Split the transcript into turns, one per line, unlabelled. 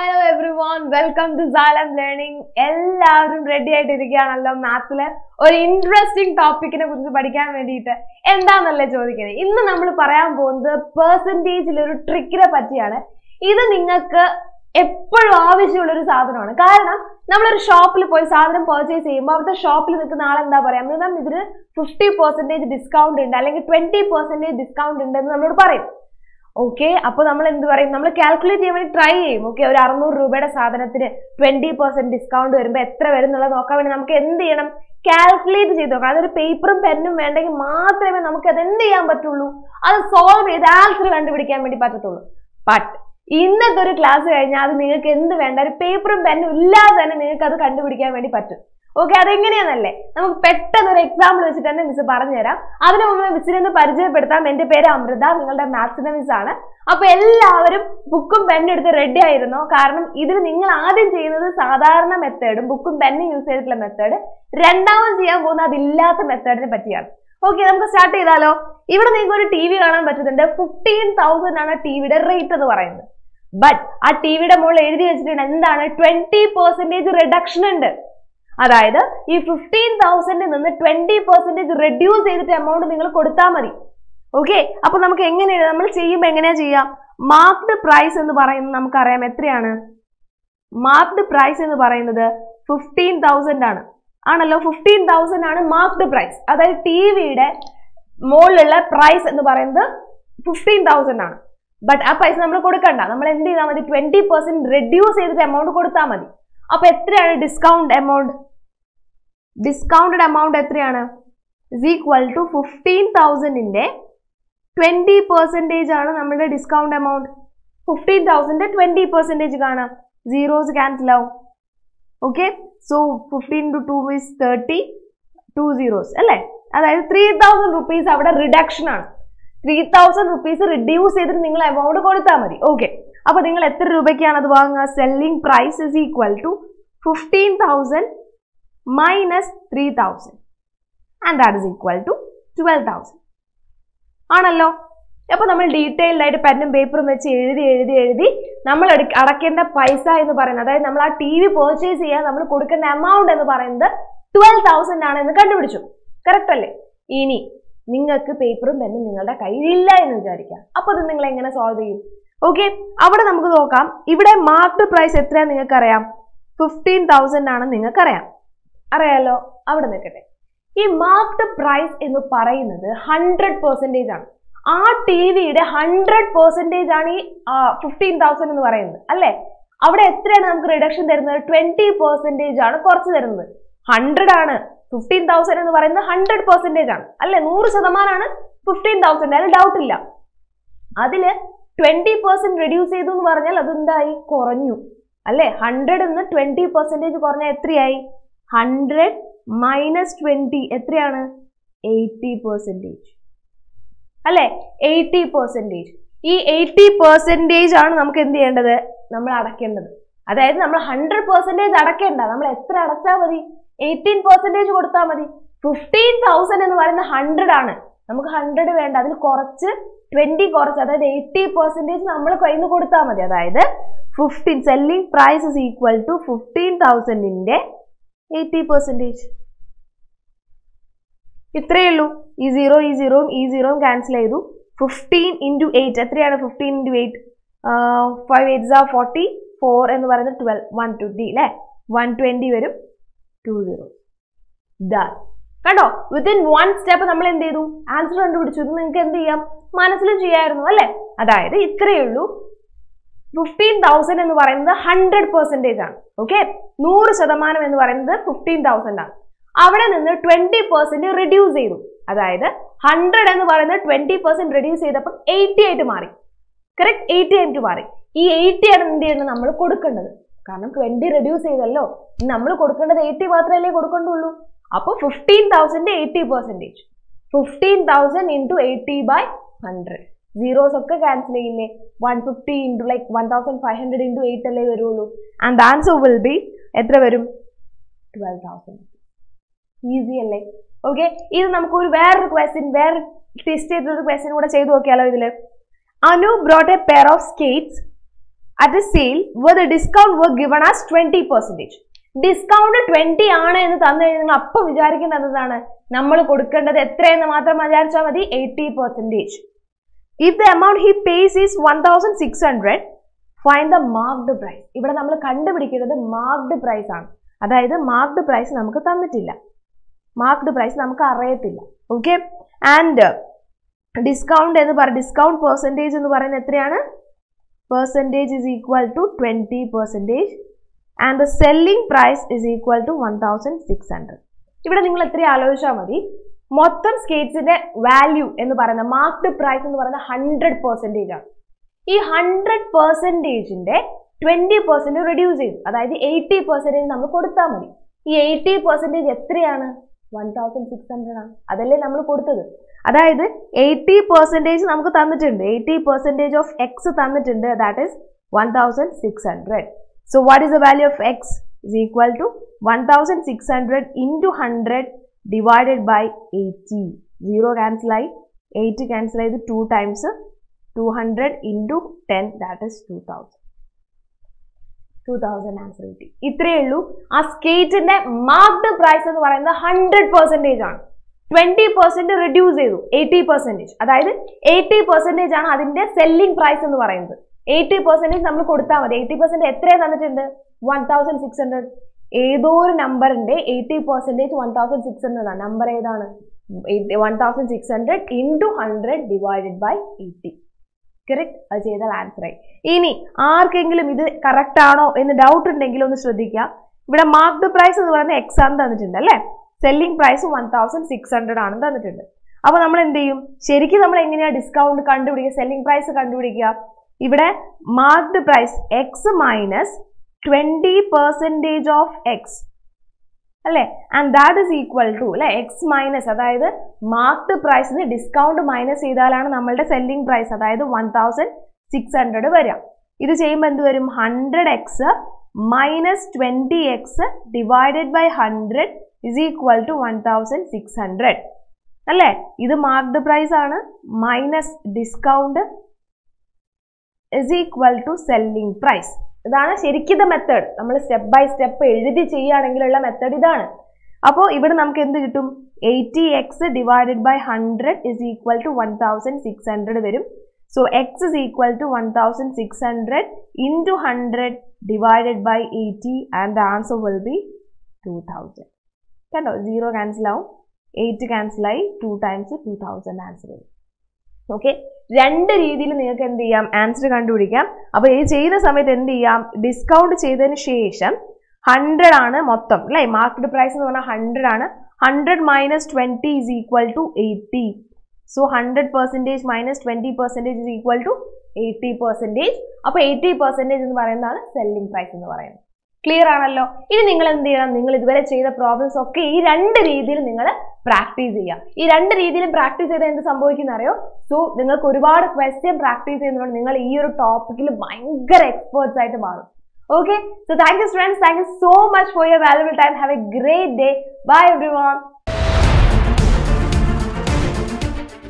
Hello everyone welcome to Salam learning എല്ലാവരും ready ആയിട്ടിരിക്കുകയാണല്ലോ മാത്സിലെ ഒരു ഇൻട്രസ്റ്റിംഗ് ടോപ്പിക്കിനെ കുറിച്ച് പഠിക്കാൻ വേണ്ടിയിട്ട്. എന്താണെന്നല്ലേ ചോദിക്കുന്നത്? ഇന്ന് നമ്മൾ പറയാൻ പോകുന്നത് പെർസെന്റേജിൽ ഒരു ട്രിക്കിനെ പറ്റിയാണ്. ഇത് നിങ്ങൾക്ക് എപ്പോഴും ആവശ്യമുള്ള ഒരു സാധനമാണ്. കാരണം നമ്മളൊരു ഷോപ്പിൽ പോയി സാധനം പർച്ചേസ് ചെയ്യുമ്പോൾ അവിടുത്തെ ഷോപ്പിൽ നിൽക്കുന്ന ആൾ എന്താ പറയാ? മാം ഇതിന് ഫിഫ്റ്റി പെർസെന്റേജ് ഡിസ്കൗണ്ട് ഉണ്ട് അല്ലെങ്കിൽ ട്വന്റി പെർസെന്റേജ് ഡിസ്കൗണ്ട് ഉണ്ട് എന്ന് നമ്മളോട് പറയും. ഓക്കെ അപ്പൊ നമ്മൾ എന്ത് പറയും? നമ്മൾ കാൽക്കുലേറ്റ് ചെയ്യാൻ വേണ്ടി ട്രൈ ചെയ്യും. ഓക്കെ ഒരു അറുന്നൂറ് രൂപയുടെ സാധനത്തിന് ട്വന്റി പെർസെന്റ് ഡിസ്കൗണ്ട് വരുമ്പോൾ എത്ര വരും എന്നുള്ളത് നോക്കാൻ വേണ്ടി നമുക്ക് എന്ത് ചെയ്യണം? കാൽക്കുലേറ്റ് ചെയ്ത് നോക്കണം. അതൊരു പേപ്പറും പെന്നും വേണ്ടെങ്കിൽ മാത്രമേ നമുക്ക് അത് എന്ത് ചെയ്യാൻ പറ്റുള്ളൂ? അത് സോൾവ് ചെയ്ത് ആൻസർ കണ്ടുപിടിക്കാൻ വേണ്ടി പറ്റത്തുള്ളൂ. ബട്ട് ഇന്നത്തെ ഒരു ക്ലാസ് കഴിഞ്ഞാൽ അത് നിങ്ങൾക്ക് എന്ത് വേണ്ട? ഒരു പേപ്പറും പെന്നും ഇല്ലാതെ തന്നെ നിങ്ങൾക്ക് അത് കണ്ടുപിടിക്കാൻ വേണ്ടി പറ്റും. ഓക്കെ അതെങ്ങനെയാണല്ലേ നമുക്ക് പെട്ടെന്ന് ഒരു എക്സാമ്പിൾ വെച്ചിട്ട് തന്നെ മിസ് പറഞ്ഞുതരാം. അതിനു മുമ്പ് മിസ്സിനെ ഒന്ന് പരിചയപ്പെടുത്താം. എന്റെ പേര് അമൃത നിങ്ങളുടെ മാത്സിന്റെ ആണ്. അപ്പൊ എല്ലാവരും ബുക്കും പെന്നും എടുത്ത് റെഡി ആയിരുന്നോ? കാരണം ഇതിൽ നിങ്ങൾ ആദ്യം ചെയ്യുന്നത് സാധാരണ മെത്തേഡും ബുക്കും പെന്നും യൂസ് ചെയ്തിട്ടുള്ള മെത്തേഡ് രണ്ടാമത് ചെയ്യാൻ പോകുന്ന അതില്ലാത്ത മെത്തേഡിനെ പറ്റിയാണ്. ഓക്കെ നമുക്ക് സ്റ്റാർട്ട് ചെയ്താലോ? ഇവിടെ നിങ്ങൾക്ക് ഒരു ടി വി കാണാൻ പറ്റുന്നുണ്ട്. ഫിഫ്റ്റീൻ തൗസൻഡ് ആണ് ടി വിയുടെ റേറ്റ് എന്ന് പറയുന്നത്. ബട്ട് ആ ടി വിയുടെ മുകളിൽ എഴുതി വെച്ചിട്ടുണ്ട് എന്താണ്? ട്വന്റി പെർസെന്റേജ് റിഡക്ഷൻ ഉണ്ട്. അതായത് ഈ ഫിഫ്റ്റീൻ തൗസൻഡിൽ നിന്ന് ട്വന്റി പെർസെന്റേജ് റെഡ്യൂസ് ചെയ്തിട്ട് എമൗണ്ട് നിങ്ങൾ കൊടുത്താൽ മതി. ഓക്കെ അപ്പൊ നമുക്ക് എങ്ങനെയാണ് നമ്മൾ ചെയ്യുമ്പോൾ എങ്ങനെയാ ചെയ്യാം? മാർക്ക്ഡ് പ്രൈസ് എന്ന് പറയുന്നത് നമുക്കറിയാം എത്രയാണ്? മാർക്ക്ഡ് പ്രൈസ് എന്ന് പറയുന്നത് ഫിഫ്റ്റീൻ തൗസൻഡ് ആണ്. ആണല്ലോ? ഫിഫ്റ്റീൻ തൗസൻഡ് ആണ് മാർക്ക്ഡ് പ്രൈസ് അതായത് ടി വിയുടെ മുകളിലുള്ള പ്രൈസ് എന്ന് പറയുന്നത് ഫിഫ്റ്റീൻ തൗസൻഡ് ആണ്. ബട്ട് ആ പൈസ നമ്മൾ കൊടുക്കണ്ട. നമ്മൾ എന്ത് ചെയ്താൽ മതി? ട്വന്റി പെർസെന്റ് റെഡ്യൂസ് ചെയ്തിട്ട് എമൗണ്ട് കൊടുത്താൽ മതി. അപ്പൊ എത്രയാണ് ഡിസ്കൗണ്ട് എമൗണ്ട് ഡിസ്കൗണ്ടഡ് എമൗണ്ട് എത്രയാണ്? ഇസ് ഈക്വൽ ടു ഫിഫ്റ്റീൻ തൗസൻഡിന്റെ ട്വന്റി പെർസെന്റേജ് ആണ് നമ്മുടെ discount amount fifteen thousand twenty percentage കാണാം. സീറോസ് ക്യാൻസൽ ആവും. Okay so fifteen two two is thirty two zeros അല്ലേ? അതായത് ത്രീ തൗസൻഡ് റുപ്പീസ് അവിടെ റിഡക്ഷൻ ആണ്. ത്രീ തൗസൻഡ് റുപ്പീസ് റിഡ്യൂസ് ചെയ്തിട്ട് നിങ്ങൾ എമൗണ്ട് കൊടുത്താൽ മതി. ഓക്കെ അപ്പൊ നിങ്ങൾ എത്ര രൂപയ്ക്കാണ് അത് വാങ്ങുക? Selling price is equal to fifteen thousand minus three thousand and that is equal to twelve thousand ആണല്ലോ? അപ്പൊ നമ്മൾ ഡീറ്റെയിൽഡ് ആയിട്ട് പെന്നും പേപ്പറും വെച്ച് എഴുതി എഴുതി എഴുതി നമ്മൾ അടക്കേണ്ട പൈസ എന്ന് പറയുന്നത് അതായത് നമ്മൾ ആ ടി വി പർച്ചേസ് ചെയ്യാൻ നമ്മൾ കൊടുക്കേണ്ട എമൗണ്ട് എന്ന് പറയുന്നത് ട്വൽവ് തൗസൻഡ് ആണ് എന്ന് കണ്ടുപിടിച്ചു. കറക്റ്റ് അല്ലേ? ഇനി നിങ്ങൾക്ക് പേപ്പറും പെന്നും നിങ്ങളുടെ കയ്യിലില്ല എന്ന് വിചാരിക്കാം അപ്പൊ അത് നിങ്ങൾ എങ്ങനെ സോൾവ് ചെയ്യും? ഓക്കെ അവിടെ നമുക്ക് നോക്കാം. ഇവിടെ മാർക്ക് പ്രൈസ് എത്രയാണെന്ന് നിങ്ങൾക്ക് അറിയാം ഫിഫ്റ്റീൻ തൗസൻഡ് ആണ് നിങ്ങൾക്ക് അറിയാം അറിയാലോ? അവിടെ നിൽക്കട്ടെ. ഈ മാർക്ക്ഡ് പ്രൈസ് എന്ന് പറയുന്നത് ഹൺഡ്രഡ് പെർസെന്റേജ് ആണ്. ആ ടി വിയുടെ ഹൺഡ്രഡ് പെർസെന്റേജ് ആണ് ഈ ഫിഫ്റ്റീൻ തൗസൻഡ് എന്ന് പറയുന്നത്. അല്ലേ? അവിടെ എത്രയാണ് നമുക്ക് റിഡക്ഷൻ തരുന്നത്? ട്വന്റി പെർസെന്റേജ് ആണ് കുറച്ച് തരുന്നത്. ഹൺഡ്രഡ് ആണ്. ഫിഫ്റ്റീൻ തൗസൻഡ് എന്ന് പറയുന്നത് ഹൺഡ്രഡ് പെർസെന്റേജ് ആണ്. അല്ലെ? നൂറ് ശതമാനമാണ് ഫിഫ്റ്റീൻ തൗസൻഡ് അതിൽ ഡൗട്ട് ഇല്ല. അതിൽ ട്വന്റി പെർസെന്റ് റെഡ്യൂസ് ചെയ്തു എന്ന് പറഞ്ഞാൽ അതെന്തായി? കുറഞ്ഞു. അല്ലെ? ഹൺഡ്രഡ് നിന്ന് ട്വന്റി പെർസെന്റേജ് കുറഞ്ഞാൽ എത്രയായി? ഹൺഡ്രഡ് മൈനസ് ട്വന്റി എത്രയാണ്? എയ്റ്റി പെർസെന്റേജ് അല്ലെ? എയ്റ്റി പെർസെന്റേജ് ഈ എയ്റ്റി പെർസെന്റേജ് ആണ് നമുക്ക് എന്ത് ചെയ്യേണ്ടത്? നമ്മൾ അടയ്ക്കേണ്ടത് അതായത് നമ്മൾ ഹൺഡ്രഡ് പെർസെന്റേജ് അടയ്ക്കേണ്ട നമ്മൾ എത്ര അടച്ചാൽ മതി? എയ്റ്റീൻ പെർസെന്റേജ് കൊടുത്താൽ മതി. ഫിഫ്റ്റീൻ തൗസൻഡ് എന്ന് പറയുന്ന ഹൺഡ്രഡ് ആണ്. നമുക്ക് ഹൺഡ്രഡ് വേണ്ട. അതിൽ കുറച്ച് ട്വന്റി കുറച്ച് അതായത് എയ്റ്റി പെർസെന്റേജ് നമ്മൾ കയ്യിൽ നിന്ന് കൊടുത്താൽ മതി. അതായത് fifteen selling price is equal to fifteen തൗസൻഡിന്റെ eighty percentage ഇത്രയേ ഉള്ളൂ. ഈ സീറോ ഈ സീറോയും ഈ സീറോയും ക്യാൻസൽ ചെയ്തു. ഫിഫ്റ്റീൻ ഇന്റു എയ്റ്റ് എത്രയാണ് fifteen into eight five eight ആ ഫോർട്ടി ഫോർ എന്ന് പറയുന്നത് ട്വൽവ് വൺ ട്വന്റി അല്ലേ വൺ ട്വന്റി വരും. ടു സീറോസ് കണ്ടോ? വിത്തിൻ വൺ സ്റ്റെപ്പ് നമ്മൾ എന്ത് ചെയ്തു? ആൻസർ കണ്ടുപിടിച്ചു. നിങ്ങൾക്ക് എന്ത് ചെയ്യാം? മനസ്സിൽ ചെയ്യായിരുന്നു അല്ലേ? അതായത് ഇത്രയേ ഉള്ളൂ. ഫിഫ്റ്റീൻ തൗസൻഡ് എന്ന് പറയുന്നത് ഹൺഡ്രഡ് പെർസെന്റേജ് ആണ്. ഓക്കെ നൂറ് ശതമാനം എന്ന് പറയുന്നത് ഫിഫ്റ്റീൻ തൗസൻഡ് ആണ്. അവിടെ നിന്ന് ട്വന്റി പെർസെന്റ് റിഡ്യൂസ് ചെയ്തു. അതായത് ഹൺഡ്രഡ് എന്ന് പറയുന്നത് ട്വന്റി പെർസെന്റ് റിഡ്യൂസ് ചെയ്തപ്പോൾ എയ്റ്റി ആയിട്ട് മാറി. കറക്റ്റ് എയ്റ്റി ആയിട്ട് മാറി. ഈ എയ്റ്റി ആണ് എന്ത് ചെയ്യുന്നത്? നമ്മൾ കൊടുക്കേണ്ടത്. കാരണം ട്വന്റി റെഡ്യൂസ് ചെയ്തല്ലോ. നമ്മൾ കൊടുക്കേണ്ടത് എയ്റ്റി മാത്രമല്ലേ കൊടുക്കേണ്ടുള്ളൂ. അപ്പോൾ fifteen thousand eighty percentage fifteen thousand into eighty by hundred zeros ഒക്കെ ക്യാൻസൽ ചെയ്യില്ലേ one fifty into like one thousand five hundred into eight അല്ലേ വരുള്ളൂ. ആൻഡ് ആൻസർ വിൽ ബി എത്ര വരും? ട്വൽവ് തൗസൻഡ് ഈസി അല്ലേ? ഓക്കെ ഇത് നമുക്ക് ഒരു വേറൊരു ക്വസ്റ്റ്യൻ വേറെ ടെസ്റ്റ് ചെയ്തിട്ടൊരു ക്വസ്റ്റ്യൻ കൂടെ ചെയ്തു നോക്കിയാലോ ഇതിൽ Anu brought a pair of skates at a sale where the discount were given as 20 percentage. Discount twenty ആണ് എന്ന് തന്നു കഴിഞ്ഞാൽ അപ്പം വിചാരിക്കേണ്ടത് എന്താണ്? നമ്മൾ കൊടുക്കേണ്ടത് എത്രയെന്ന് മാത്രം വിചാരിച്ചാൽ മതി eighty percentage if the amount he pays is one thousand six hundred find the marked price ഇവിടെ നമ്മൾ കണ്ടുപിടിക്കുന്നത് മാർക്ക്ഡ് പ്രൈസ് ആണ്. അതായത് മാർക്ക്ഡ് പ്രൈസ് നമുക്ക് തന്നിട്ടില്ല. മാർക്ക്ഡ് പ്രൈസ് നമുക്ക് അറിയത്തില്ല. ഓക്കെ ആൻഡ് ഡിസ്കൗണ്ട് എന്ന് പറ ഡിസ്കൗണ്ട് പെർസെന്റേജ് എന്ന് പറയുന്നത് എത്രയാണ്? Percentage is equal to twenty percentage and the selling price is equal to one thousand six hundred ഇവിടെ നിങ്ങൾ എത്ര ആലോചിച്ചാൽ മതി. മൊത്തം സ്കേറ്റ്സിന്റെ വാല്യൂ എന്ന് പറയുന്ന മാർക്ക്ഡ് പ്രൈസ് എന്ന് പറയുന്ന ഹൺഡ്രഡ് പെർസെന്റേജ് ആണ്. ഈ ഹൺഡ്രഡ് പെർസെന്റേജിന്റെ ട്വന്റി പെർസെന്റ് റെഡ്യൂസ് ചെയ്തു. അതായത് എയ്റ്റി പെർസെന്റേജ് നമ്മൾ കൊടുത്താൽ മതി. ഈ എയ്റ്റി പെർസെന്റേജ് എത്രയാണ്? വൺ തൗസൻഡ് സിക്സ് ഹൺഡ്രഡ് ആണ്. അതല്ലേ നമ്മൾ കൊടുത്തത്. അതായത് എയ്റ്റി പെർസെന്റേജ് നമുക്ക് തന്നിട്ടുണ്ട്. എയ്റ്റി പെർസെന്റേജ് ഓഫ് എക്സ് തന്നിട്ടുണ്ട്. That is one thousand six hundred so what is the value of x equal to one thousand six hundred into hundred divided by eighty zero cancel ആയി. Eight cancel ചെയ്ത് two times two hundred into ten that is thousand and ഇത്രയേ ഉള്ളൂ. ആ സ്കേറ്റിന്റെ marked price എന്ന് പറയുന്നത് hundred percentage ആണ്. Twenty percent reduce ചെയ്തു. എയ്റ്റി പെർസെന്റേജ് അതായത് എയ്റ്റി പെർസെന്റേജ് ആണ് അതിന്റെ സെല്ലിംഗ് പ്രൈസ് എന്ന് പറയുന്നത്. എയ്റ്റി പെർസെന്റേജ് നമ്മൾ കൊടുത്താൽ മതി. എയ്റ്റി പെർസെന്റ് എത്രയാണ് തന്നിട്ടുണ്ട്? വൺ തൗസൻഡ് സിക്സ് ഹൺഡ്രഡ് ഏതോ ഒരു നമ്പറിന്റെ eighty percentage one thousand six hundred ആണ് നമ്പർ ഏതാണ്? One thousand six hundred into hundred divided by eighty correct അത് ചെയ്താൽ ആൻസർ ആയി. ഇനി ആർക്കെങ്കിലും ഇത് കറക്റ്റ് ആണോ എന്ന് ഡൗട്ട് ഉണ്ടെങ്കിൽ ഒന്ന് ശ്രദ്ധിക്കുക. ഇവിടെ മാർക്ക്ഡ് പ്രൈസ് എന്ന് പറയുന്നത് എക്സ് തന്നിട്ടുണ്ട് അല്ലേ? Selling price one thousand six hundred ആണ് തന്നിട്ടുണ്ട്. അപ്പൊ നമ്മൾ എന്ത് ചെയ്യും? ശരിക്കും നമ്മൾ എങ്ങനെയാണ് ഡിസ്കൗണ്ട് കണ്ടുപിടിക്കുക സെല്ലിംഗ് പ്രൈസ് കണ്ടുപിടിക്കുക? ഇവിടെ marked price x minus twenty percentage of x അല്ലേ? And that is equal to അല്ലെ? എക്സ് മൈനസ് അതായത് മാർക്ക്ഡ് പ്രൈസിന് ഡിസ്കൗണ്ട് മൈനസ് ചെയ്താലാണ് നമ്മളുടെ സെല്ലിംഗ് പ്രൈസ് അതായത് വൺ തൗസൻഡ് സിക്സ് ഹൺഡ്രഡ് വരിക. ഇത് ചെയ്യുമ്പോൾ എന്ത് വരും? Hundred x minus twenty x divided by hundred is equal to one thousand six hundred അല്ലേ? ഇത് മാർക്ക്ഡ് പ്രൈസ് ആണ്. Minus discount is equal to selling price ഇതാണ് ശരിക്കും മെത്തേഡ് നമ്മൾ സ്റ്റെപ്പ് ബൈ സ്റ്റെപ്പ് എഴുതി ചെയ്യുകയാണെങ്കിലുള്ള മെത്തേഡ് ഇതാണ്. അപ്പോൾ ഇവിടെ നമുക്ക് എന്ത് കിട്ടും? Eighty x divided by hundred is equal to one thousand six hundred വരും. So x is equal to one thousand six hundred into hundred divided by eighty and the answer will be two thousand കണ്ടോ? Zero cancel ആവും. Eight cancel ആയി. Two times two thousand answer വരും. Okay രണ്ട് രീതിയിൽ നിങ്ങൾക്ക് എന്ത് ചെയ്യാം? Answer കണ്ടുപിടിക്കാം. അപ്പൊ ഇത് ചെയ്യുന്ന സമയത്ത് എന്ത് ചെയ്യാം? ഡിസ്കൗണ്ട് ചെയ്തതിന് ശേഷം ഹൺഡ്രഡ് ആണ് മൊത്തം അല്ലേ? മാർക്കറ്റ് പ്രൈസ് എന്ന് പറഞ്ഞാൽ ഹൺഡ്രഡ് ആണ്. Hundred minus twenty is equal to eighty so hundred percentage minus twenty percentage is equal to eighty percentage അപ്പൊ എയ്റ്റി പെർസെന്റേജ് എന്ന് പറയുന്നതാണ് സെല്ലിംഗ് പ്രൈസ് എന്ന് പറയുന്നത്. ക്ലിയർ ആണല്ലോ? ഇനി നിങ്ങൾ എന്ത് ചെയ്യണം? നിങ്ങൾ ഇതുവരെ ചെയ്ത പ്രോബ്ലംസ് ഒക്കെ ഈ രണ്ട് രീതിയിൽ നിങ്ങൾ പ്രാക്ടീസ് ചെയ്യുക. ഈ രണ്ട് രീതിയിലും പ്രാക്ടീസ് ചെയ്താൽ എന്ത് സംഭവിക്കുന്ന അറിയോ? സോ നിങ്ങൾക്ക് ഒരുപാട് ക്വസ്റ്റ്യൻ പ്രാക്ടീസ് ചെയ്യുന്നതുകൊണ്ട് നിങ്ങൾ ഈ ഒരു ടോപ്പിക്കിൽ ഭയങ്കര എക്സ്പേർട്സ് ആയിട്ട് മാറും. Okay so thank you students thank you so much for your valuable time have a great day bye everyone